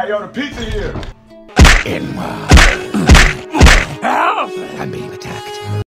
Hey, yo, the pizza here. I'm being attacked.